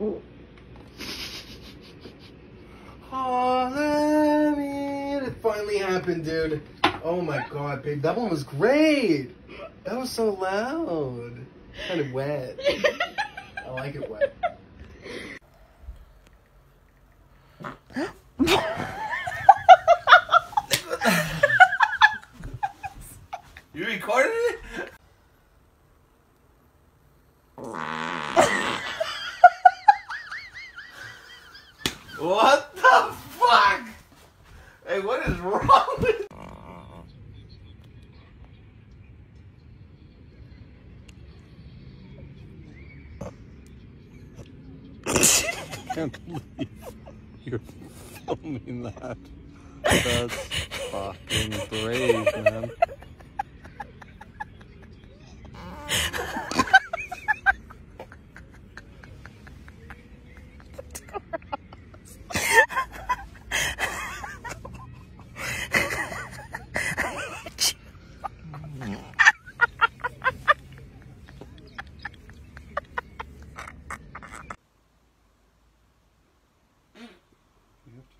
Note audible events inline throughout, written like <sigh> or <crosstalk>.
Oh, me. It finally happened, dude. Oh my god, babe. That one was great. That was so loud. Kind of wet. I like it wet. you recorded it? What the fuck? Hey, what is wrong with I can't believe you're filming that. That's fucking brave, man.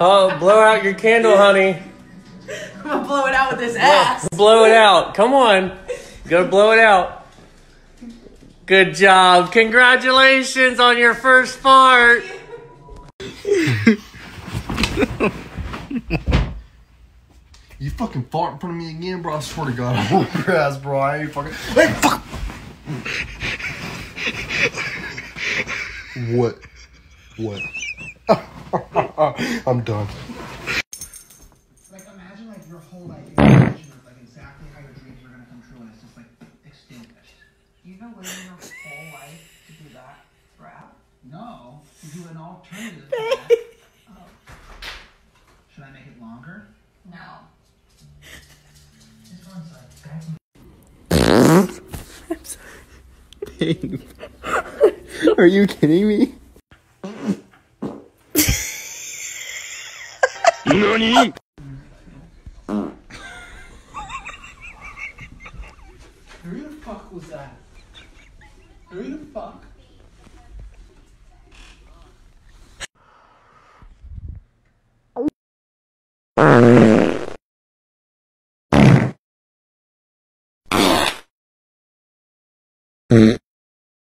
Oh, blow out your candle, honey. I'm gonna blow it out with this ass. Blow it out. Come on. Go blow it out. Good job. Congratulations on your first fart. You fucking fart in front of me again, bro. I swear to God, <laughs> I'll whoop your ass, bro. I ain't fucking. Hey, fuck! what? What? Ah. <laughs> I'm done. Like imagine like your whole life you have a vision of like exactly how your dreams are gonna come true and it's just like extinguished. You've waiting your whole life to do that crap. No, to do an alternative. to that. <laughs> Oh. Should I make it longer? No. This one's like back <laughs> Are you kidding me? Who the fuck was that? Who the fuck? Mm.